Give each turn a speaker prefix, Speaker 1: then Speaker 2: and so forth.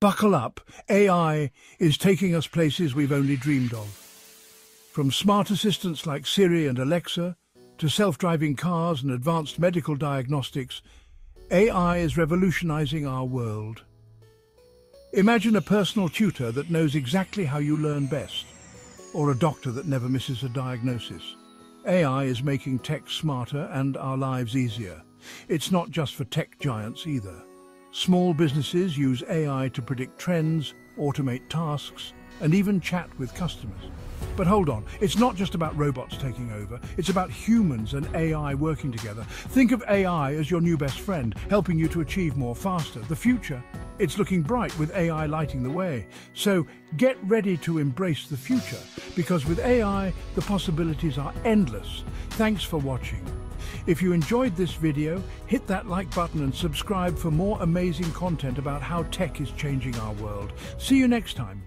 Speaker 1: Buckle up, AI is taking us places we've only dreamed of. From smart assistants like Siri and Alexa, to self-driving cars and advanced medical diagnostics, AI is revolutionizing our world. Imagine a personal tutor that knows exactly how you learn best, or a doctor that never misses a diagnosis. AI is making tech smarter and our lives easier. It's not just for tech giants either. Small businesses use AI to predict trends, automate tasks, and even chat with customers. But hold on, it's not just about robots taking over, it's about humans and AI working together. Think of AI as your new best friend, helping you to achieve more faster. The future, it's looking bright with AI lighting the way. So get ready to embrace the future, because with AI, the possibilities are endless. Thanks for watching. If you enjoyed this video, hit that like button and subscribe for more amazing content about how tech is changing our world. See you next time.